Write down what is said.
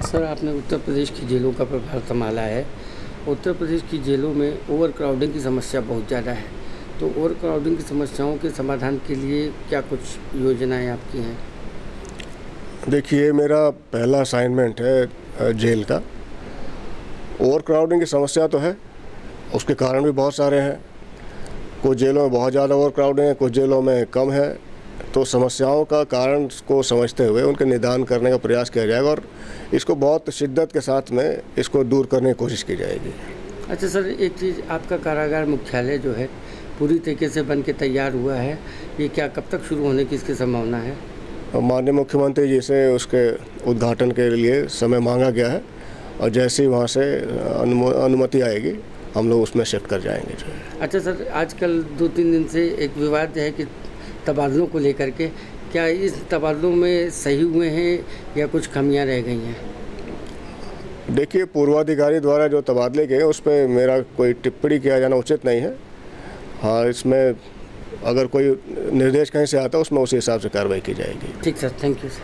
Sir, आपने उत्तर प्रदेश की जेलों का प्रभार संभाला है। उत्तर प्रदेश की जेलों में ओवर क्राउडिंग की समस्या बहुत ज़्यादा है। तो ओवर क्राउडिंग की समस्याओं के समाधान के लिए क्या कुछ योजनाएँ आपकी हैं? देखिए, मेरा पहला असाइनमेंट है जेल का। ओवर क्राउडिंग की समस्या तो है, उसके कारण भी बहुत सारे हैं। कुछ जेलों में बहुत ज़्यादा ओवर क्राउडिंग है, कुछ जेलों में कम है। तो समस्याओं का कारण को समझते हुए उनके निदान करने का प्रयास किया जाएगा और इसको बहुत शिद्दत के साथ में इसको दूर करने की कोशिश की जाएगी। अच्छा सर एक चीज़ आपका कारागार मुख्यालय जो है पूरी तरीके से बन के तैयार हुआ है। ये क्या कब तक शुरू होने की इसकी संभावना है? माननीय मुख्यमंत्री जी से उसके उद्घाटन के लिए समय मांगा गया है और जैसे ही वहाँ से अनुमति आएगी हम लोग उसमें शिफ्ट कर जाएँगे। जो है अच्छा सर आजकल दो तीन दिन से एक विवाद है कि तबादलों को लेकर के क्या इस तबादलों में सही हुए हैं या कुछ कमियाँ रह गई हैं? देखिए पूर्वाधिकारी द्वारा जो तबादले गए उस पर मेरा कोई टिप्पणी किया जाना उचित नहीं है। हाँ इसमें अगर कोई निर्देश कहीं से आता है उसमें उसी हिसाब से कार्रवाई की जाएगी। ठीक सर थैंक यू सर।